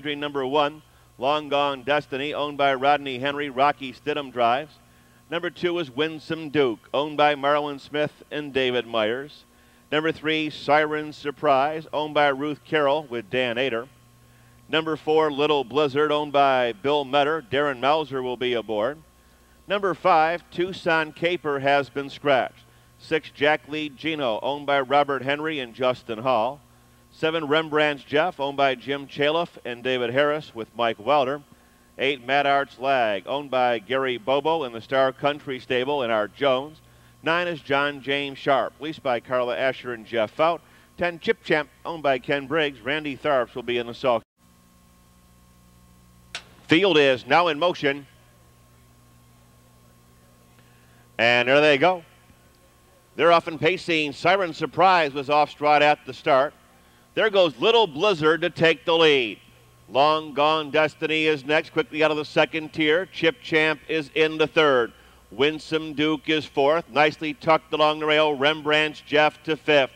Number one, Long Gone Destiny, owned by Rodney Henry. Rocky Stidham drives. Number two is Winsome Duke, owned by Marlon Smith and David Myers. Number three, Siren Surprise, owned by Ruth Carroll with Dan Ader. Number four, Little Blizzard, owned by Bill Metter. Darin Mouser will be aboard. Number five, Tucson Caper has been scratched. Six, Jack Lee Gino, owned by Robert Henry and Justin Hall. Seven, Rembrandt's Jeff, owned by Jim Chaliff and David Harris with Mike Welder. Eight, Mad Arts Lag, owned by Gary Bobo in the Star Country Stable and Art Jones. Nine is John James Sharp, leased by Carla Asher and Jeff Fout. Ten, Chip Champ, owned by Ken Briggs. Randy Tharps will be in the sulk. Field is now in motion. And there they go. They're off and pacing. Siren Surprise was off stride at the start. There goes Little Blizzard to take the lead. Long Gone Destiny is next, quickly out of the second tier. Chip Champ is in the third. Winsome Duke is fourth. Nicely tucked along the rail. Rembrandt's Jeff to fifth.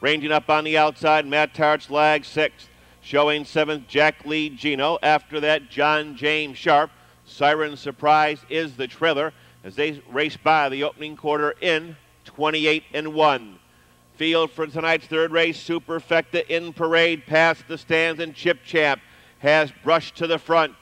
Ranging up on the outside, Matt Tart's lag sixth. Showing seventh, Jack Lee Gino. After that, John James Sharp. Siren Surprise is the trailer as they race by the opening quarter in 28 and 1 field for tonight's third race. Superfecta in parade past the stands, and Chip Champ has brushed to the front.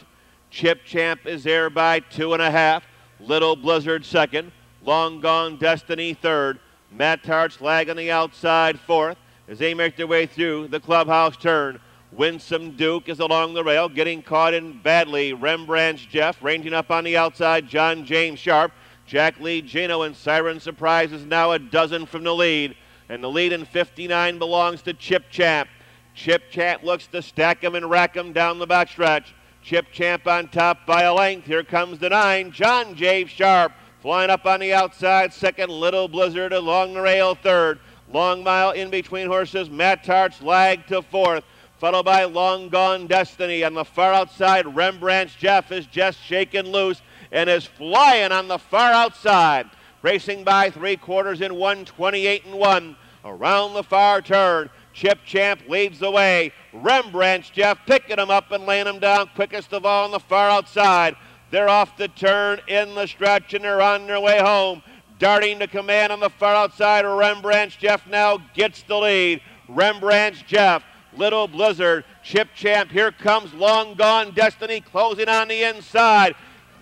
Chip Champ is there by two and a half. Little Blizzard second. Long Gone Destiny third. Matt Tart's lag on the outside fourth as they make their way through the clubhouse turn. Winsome Duke is along the rail, getting caught in badly. Rembrandt's Jeff ranging up on the outside. John James Sharp. Jack Lee Gino and Siren Surprise is now a dozen from the lead. And the lead in 59 belongs to Chip Champ. Chip Champ looks to stack him and rack him down the backstretch. Chip Champ on top by a length. Here comes the nine. John James Sharp flying up on the outside. Second, Little Blizzard along the rail. Third, Long Mile in between horses. Matt Tart's lag to fourth. Followed by Long Gone Destiny. On the far outside, Rembrandt's Jeff is just shaken loose and is flying on the far outside racing by three quarters in 128 and 1. Around the far turn, Chip Champ leads the way. Rembrandt's Jeff picking him up and laying him down quickest of all on the far outside. They're off the turn in the stretch and they're on their way home. Darting to command on the far outside. Rembrandt's Jeff now gets the lead. Rembrandt's Jeff, Little Blizzard, Chip Champ. Here comes Long Gone Destiny closing on the inside.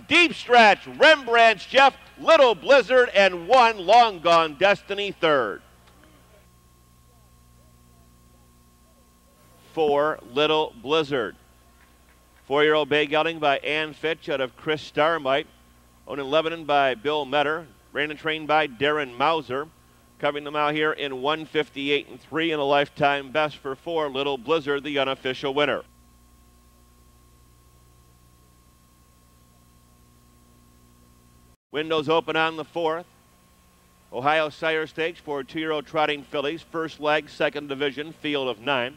Deep stretch. Rembrandt's Jeff Little Blizzard, and one Long Gone Destiny third. Four Little Blizzard. Four-year-old bay gelding by Ann Fitch out of Chris Starmite. Owned in Lebanon by Bill Metter. Ran and trained by Darin Mouser. Covering them out here in 158 and 3 and a lifetime best for four. Little Blizzard, the unofficial winner. Windows open on the fourth. Ohio Sire Stakes for two-year-old trotting fillies. First leg, second division, field of nine.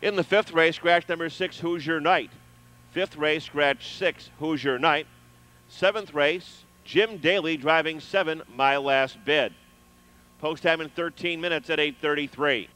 In the fifth race, scratch number six, Hoosier Knight. Fifth race, scratch six, Hoosier Knight. Seventh race, Jim Daly driving seven, My Last Bid. Post time in 13 minutes at 833.